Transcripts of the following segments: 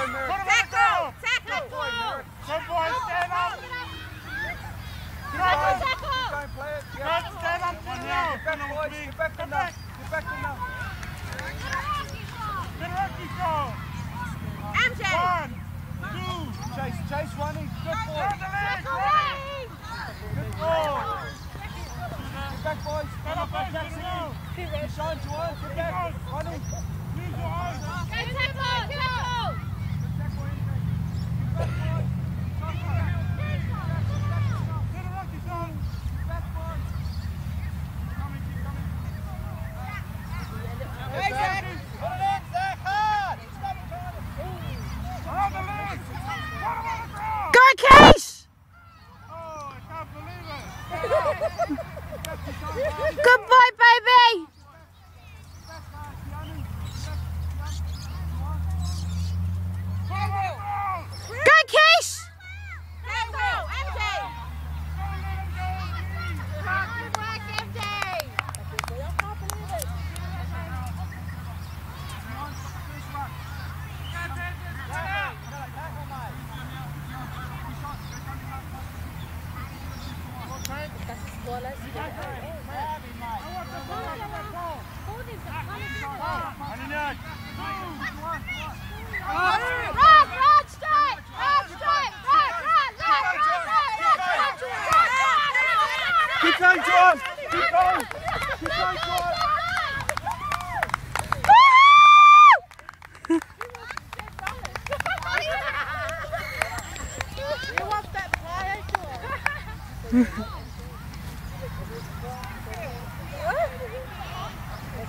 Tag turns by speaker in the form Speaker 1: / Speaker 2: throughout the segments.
Speaker 1: Go, Merrick.
Speaker 2: Tackle! Tackle!
Speaker 3: Good boy, stand up.
Speaker 1: Go
Speaker 2: Tackle!
Speaker 1: and play it.
Speaker 3: Good,
Speaker 1: Yeah.
Speaker 3: stand up to now.
Speaker 1: Get back, boys. Get back to now. Get back to now.
Speaker 3: Good rugby goal.
Speaker 2: MJ!
Speaker 3: One, two.
Speaker 1: Chase, chase, running. Good boy.
Speaker 3: Good ball.
Speaker 1: Get back, boys.
Speaker 3: Stand up, boys, let it go.
Speaker 1: Sean, Juwan, get back. Running.
Speaker 3: Use your eyes.
Speaker 2: Go! Tackle!
Speaker 3: Get
Speaker 4: Go, Case!
Speaker 3: Oh, I can't believe it.
Speaker 4: Good boy, baby!
Speaker 3: Put 'em on the ground.
Speaker 4: Go, Case!
Speaker 2: Tackle! MJ!
Speaker 3: Don't let 'em go.
Speaker 2: Good work, MJ!
Speaker 3: On the neck.
Speaker 2: Run, run, straight!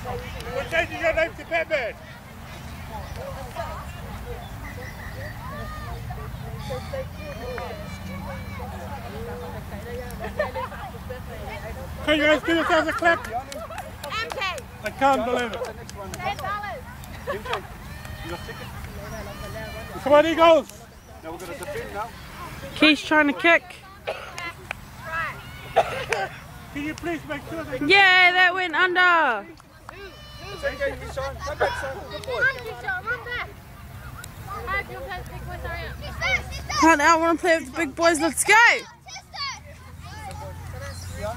Speaker 3: We're changing your name to Pepe. Can you guys give yourselves a clap?
Speaker 2: MJ!
Speaker 3: I can't believe it.
Speaker 2: Ten dollars.
Speaker 1: MJ, you got?
Speaker 3: Come on, Eagles.
Speaker 1: Now we're going to defend now.
Speaker 4: Keith's trying to kick.
Speaker 3: Can you please make sure that
Speaker 4: Yeah, that went under.
Speaker 1: It's okay, Sean. Come back, son. Good boy.
Speaker 2: Run, Keisha, run back. Alright, you'll play the big boys, hurry up.
Speaker 4: Can't out want to play with the big boys. Let's go.
Speaker 1: Yeah,